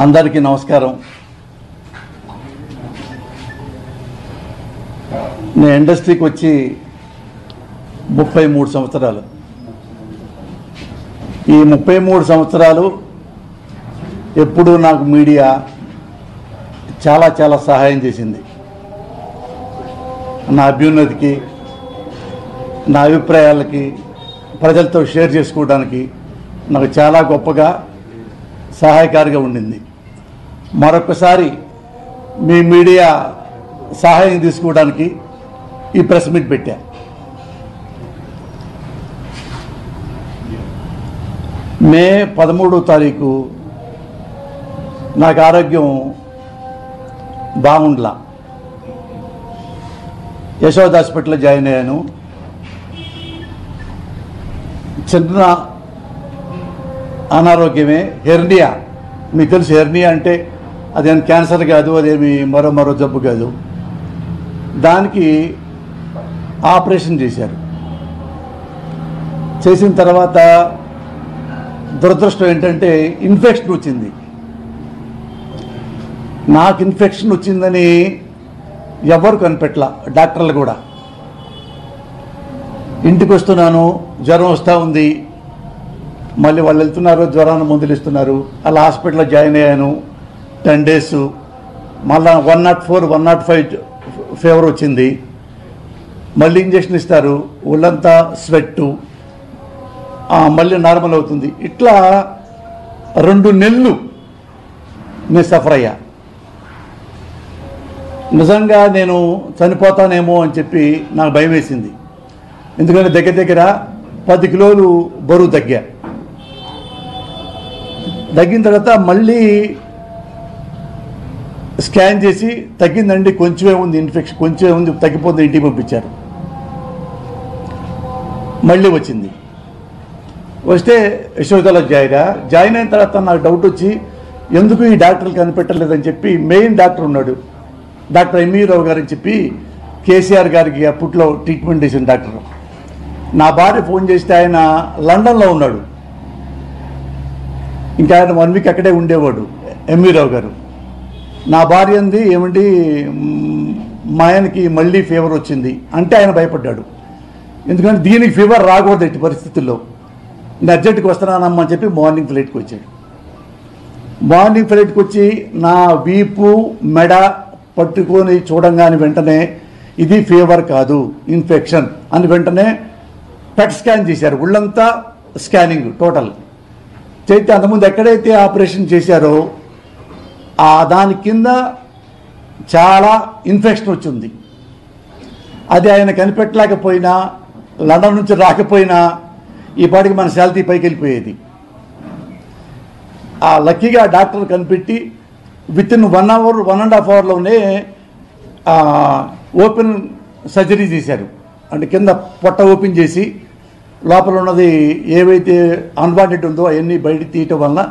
అందరికీ నమస్కారం. నేను ఇండస్ట్రీకి వచ్చి ముప్పై మూడు సంవత్సరాలు. ఈ ముప్పై మూడు సంవత్సరాలు ఎప్పుడూ నాకు మీడియా చాలా చాలా సహాయం చేసింది. నా అభ్యున్నతికి నా అభిప్రాయాలకి ప్రజలతో షేర్ చేసుకోవడానికి నాకు చాలా గొప్పగా సహాయకారిగా ఉండింది. మరొకసారి మీ మీడియా సహాయం తీసుకోవడానికి ఈ ప్రెస్ మీట్ పెట్టా. మే పదమూడో తారీఖు నాకు ఆరోగ్యం బాగుండలా. యశోద్ హాస్పిటల్లో జాయిన్ అయ్యాను. చిన్న అనారోగ్యమే. హెర్నియా. మీకు తెలుసు హెర్నియా అంటే అదేం క్యాన్సర్ కాదు అదేమి మరో మరో జబ్బు కాదు. దానికి ఆపరేషన్ చేశారు. చేసిన తర్వాత దురదృష్టం ఏంటంటే ఇన్ఫెక్షన్ వచ్చింది. నాకు ఇన్ఫెక్షన్ వచ్చిందని ఎవరు కనిపెట్టలా? డాక్టర్లు కూడా. ఇంటికి వస్తున్నాను జ్వరం వస్తూ ఉంది. మళ్ళీ వాళ్ళు వెళ్తున్నారు జ్వరాన్ని మందులు ఇస్తున్నారు అలా హాస్పిటల్లో జాయిన్ అయ్యాను. Ten days. మళ్ళా one nought four one nought five fever వచ్చింది. మళ్ళీ ఇంజక్షన్ ఇస్తారు. ఒళ్ళంతా స్వెట్టు. మళ్ళీ నార్మల్ అవుతుంది. ఇట్లా రెండు నెలలు నేను సఫర్ అయ్యా. నిజంగా నేను చనిపోతానేమో అని చెప్పి నాకు భయం వేసింది ఎందుకంటే దగ్గర దగ్గర పది కిలోలు బరువు తగ్గా. తగ్గిన తర్వాత మళ్ళీ స్కాన్ చేసి తగ్గిందండి కొంచెమే ఉంది ఇన్ఫెక్షన్ కొంచెమే ఉంది తగ్గిపోతుంది ఇంటికి పంపించారు. మళ్ళీ వచ్చింది. వస్తే యశోదలో జాయిన్ జాయిన్ అయిన తర్వాత నాకు డౌట్ వచ్చి ఎందుకు ఈ డాక్టర్లు కనిపెట్టలేదని చెప్పి మెయిన్ డాక్టర్ ఉన్నాడు. డాక్టర్ ఎంఈ రావు గారు అని చెప్పి కేసీఆర్ గారికి అప్పట్లో ట్రీట్మెంట్ చేసిన డాక్టర్. నా భార్య ఫోన్ చేస్తే ఆయన లండన్లో ఉన్నాడు. ఇంకా ఆయన వన్ వీక్ అక్కడే ఉండేవాడు ఎంఈ రావు గారు. నా భార్య అంది ఏమండి మా ఆయనకి మళ్ళీ ఫీవర్ వచ్చింది. అంటే ఆయన భయపడ్డాడు. ఎందుకంటే దీనికి ఫీవర్ రాకూడదు ఎట్టి పరిస్థితుల్లో. నేను అర్జెంట్కి వస్తున్నానమ్మా అని చెప్పి మార్నింగ్ ఫ్లైట్కి వచ్చాడు. మార్నింగ్ ఫ్లైట్కి వచ్చి నా వీపు మెడ పట్టుకొని చూడంగాని వెంటనే ఇది ఫీవర్ కాదు ఇన్ఫెక్షన్ అని వెంటనే పెట్ స్కాన్ చేశారు. ఒళ్ళంతా స్కానింగ్ టోటల్ చేస్తే అంతకుముందు ఎక్కడైతే ఆపరేషన్ చేశారో ఆ దాని కింద చాలా ఇన్ఫెక్షన్ వచ్చింది. అది ఆయన కనిపెట్టలేకపోయినా లండన్ నుంచి రాకపోయినా ఈ పాటికి మన శాలరీ పైకి వెళ్ళిపోయేది. ఆ లక్కీగా డాక్టర్ కనిపెట్టి with in one hour one and half అవర్లోనే open surgery చేశారు. అంటే కింద పొట్ట ఓపెన్ చేసి లోపల ఉన్నది ఏవైతే అన్వాంటెడ్ ఉందో అవన్నీ బయట తీయటం వలన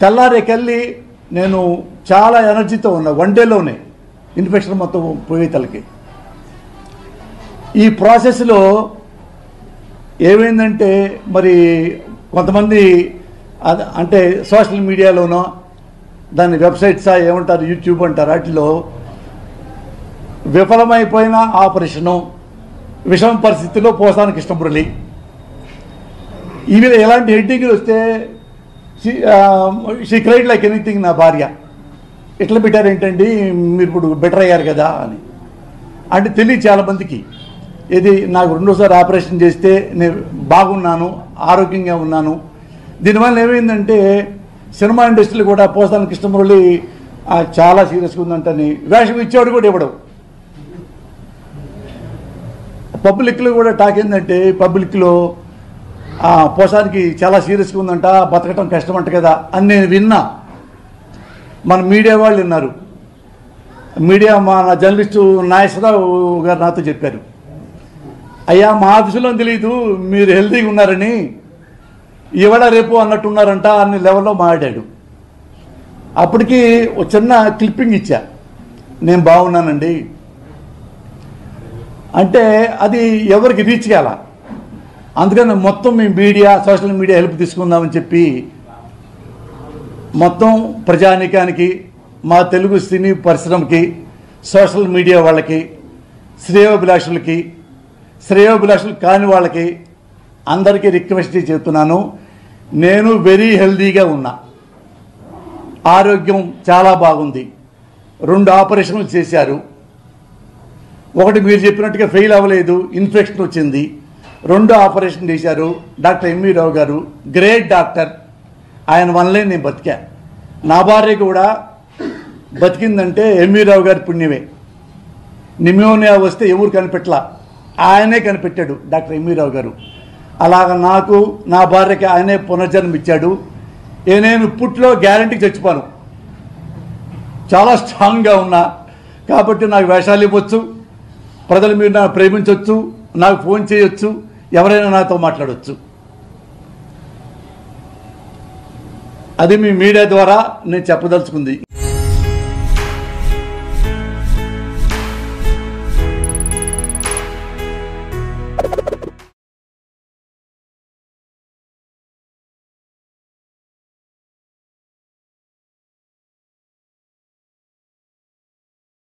తెల్లారేకెళ్ళి నేను చాలా ఎనర్జీతో ఉన్నా వన్ డేలోనే ఇన్ఫెక్షన్ మొత్తం పోయే తలకి. ఈ ప్రాసెస్లో ఏమైందంటే మరి కొంతమంది అంటే సోషల్ మీడియాలోనో దాని వెబ్సైట్సా ఏమంటారు యూట్యూబ్ అంటారు వాటిలో విఫలమైపోయిన ఆపరేషను విషమ పరిస్థితిలో పోసానికి కృష్ణమురళి ఇవి ఎలాంటి హెడ్డింగ్లు వస్తే షీ క్రైడ్ లైక్ ఎనీథింగ్ నా భార్య. ఎట్లా పెట్టారు ఏంటండి? మీరు ఇప్పుడు బెటర్ అయ్యారు కదా అని. అంటే తెలియదు చాలా మందికి. ఇది నాకు రెండోసారి ఆపరేషన్ చేస్తే నేను బాగున్నాను ఆరోగ్యంగా ఉన్నాను. దీనివల్ల ఏమైందంటే సినిమా ఇండస్ట్రీలో కూడా పోస్తాను కృష్ణమురళి చాలా సీరియస్గా ఉందంటని వేషం ఇచ్చేవాడు కూడా ఇవ్వడం పబ్లిక్లో కూడా టాక్ ఏంటంటే పబ్లిక్లో పోసానికి చాలా సీరియస్గా ఉందంట బతకటం కష్టమంట కదా అని నేను విన్నా. మన మీడియా వాళ్ళు విన్నారు. మీడియా మా నా జర్నలిస్టు నాగేశ్వరరావు గారు నాతో చెప్పారు. అయ్యా మా ఆఫీసులో తెలియదు మీరు హెల్తీగా ఉన్నారని. ఇవాళ రేపు అన్నట్టున్నారంట అన్ని లెవెల్లో మాట్లాడాడు. అప్పటికి ఒక చిన్న క్లిప్పింగ్ ఇచ్చా. నేను బాగున్నానండి. అంటే అది ఎవరికి రీచ్ కాలా? అందుకని మొత్తం మేము మీడియా సోషల్ మీడియా హెల్ప్ తీసుకుందామని చెప్పి మొత్తం ప్రజానీకానికి మా తెలుగు సినీ పరిశ్రమకి సోషల్ మీడియా వాళ్ళకి శ్రేయోభిలాషులకి శ్రేయోభిలాషులు కాని వాళ్ళకి అందరికీ రిక్వెస్ట్ చెప్తున్నాను నేను వెరీ హెల్దీగా ఉన్నా. ఆరోగ్యం చాలా బాగుంది. రెండు ఆపరేషన్లు చేశారు. ఒకటి మీరు చెప్పినట్టుగా ఫెయిల్ అవ్వలేదు ఇన్ఫెక్షన్ వచ్చింది. రెండు ఆపరేషన్ చేశారు. Doctor M V Rao. Great doctor. ఆయన వల్లే నేను బతికా. నా భార్య కూడా బతికిందంటే ఎంవి రావు గారి పుణ్యమే. నిమోనియా వస్తే ఎవరు కనిపెట్టలా? ఆయనే కనిపెట్టాడు డాక్టర్ ఎంవి రావు గారు. అలాగ నాకు నా భార్యకి ఆయనే పునర్జన్మ ఇచ్చాడు. నేను పుట్టిలో గ్యారంటీ చచ్చిపోను. చాలా స్ట్రాంగ్గా ఉన్నా. కాబట్టి నాకు వేషాలు ఇవ్వచ్చు. ప్రజలు మీరు నాకు ప్రేమించవచ్చు నాకు ఫోన్ చేయొచ్చు. ఎవరైనా నాతో మాట్లాడవచ్చు అది మీ మీడియా ద్వారా నేను చెప్పదలుచుకుంది.